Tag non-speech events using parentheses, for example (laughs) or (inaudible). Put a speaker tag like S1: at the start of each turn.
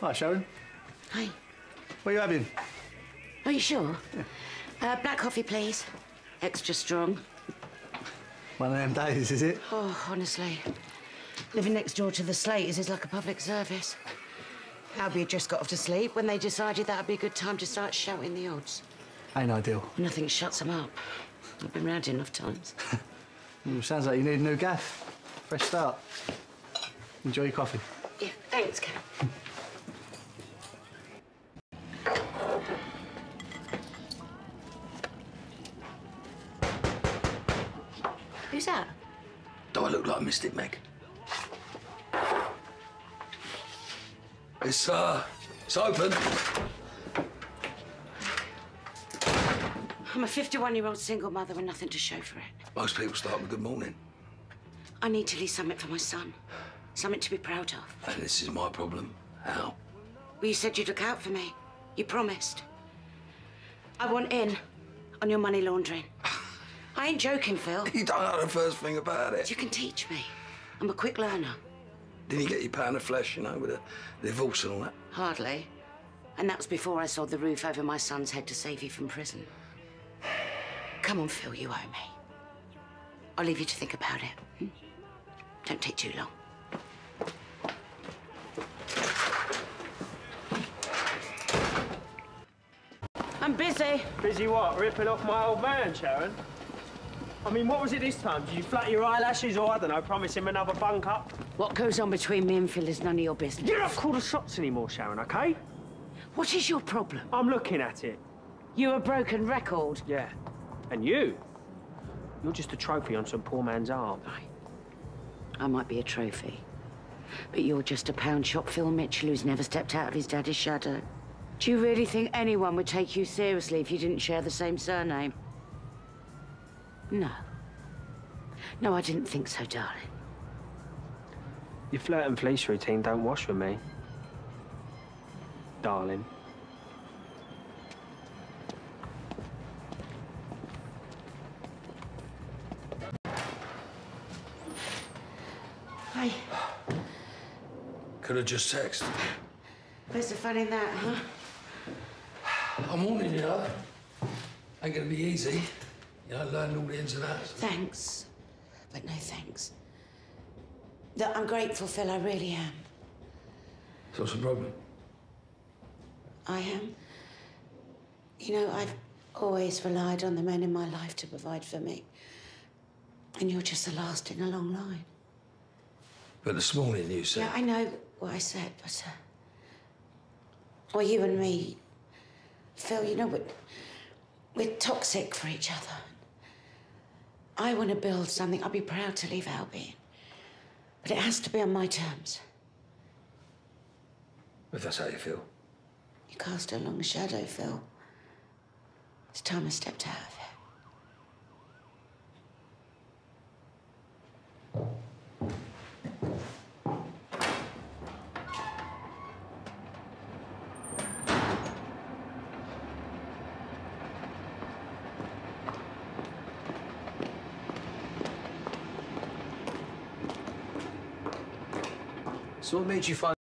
S1: Hi, Sharon.
S2: Hi.
S1: What are you having?
S2: Are you sure? Uh, black coffee, please. Extra strong.
S1: One of them days, is it?
S2: Oh, honestly. Living next door to the Slaters is like a public service. Albie had just got off to sleep when they decided that would be a good time to start shouting the odds.
S1: Ain't ideal.
S2: Nothing shuts them up. I've been round enough times. (laughs)
S1: Mm, sounds like you need a new gaff. Fresh start. Enjoy your coffee.
S2: yeah, thanks, Cam. Who's that?
S3: Do I look like I missed it, Meg? It's, uh, it's open.
S2: I'm a 51-year-old single mother with nothing to show for it.
S3: Most people start with good morning.
S2: I need to leave something for my son. Something to be proud of.
S3: And this is my problem. How?
S2: Well, you said you'd look out for me. You promised. I want in on your money laundering. (sighs) I ain't joking, Phil.
S3: You don't know the first thing about it.
S2: You can teach me. I'm a quick learner.
S3: Didn't you get your pound of flesh, you know, with the divorce and all that?
S2: Hardly. And that was before I sold the roof over my son's head to save you from prison. (sighs) Come on, Phil, you owe me. I'll leave you to think about it. hmm? Don't take too long. I'm busy.
S4: Busy what? Ripping off my old man, Sharon? I mean, what was it this time? Did you flat your eyelashes or, I don't know, promise him another bunk up?
S2: What goes on between me and Phil is none of your business.
S4: You don't call the shots anymore, Sharon, OK?
S2: What is your problem?
S4: I'm looking at it.
S2: You are a broken record.
S4: Yeah. And you? You're just a trophy on some poor man's arm.
S2: Right. I might be a trophy. But you're just a pound shop Phil Mitchell who's never stepped out of his daddy's shadow. Do you really think anyone would take you seriously if you didn't share the same surname? No. No, I didn't think so, darling.
S4: Your flirt and fleece routine don't wash with me. Darling.
S2: Hi.
S3: Could have just texted.
S2: Where's the fun in that, huh?
S3: I'm warning you, know. Ain't gonna be easy. You know, learning all the ins and outs.
S2: Thanks. But no thanks. Look, I'm grateful, Phil, I really am.
S3: So what's the problem?
S2: I am. You know, I've always relied on the men in my life to provide for me. And you're just the last in a long line.
S3: But this morning you said...
S2: Yeah, I know what I said, but... Uh, well, you and me, Phil, you know, we're, we're toxic for each other. I want to build something I'd be proud to leave Albie in. But it has to be on my terms.
S3: If that's how you feel.
S2: You cast a long shadow, Phil. It's time I stepped out of it.
S5: So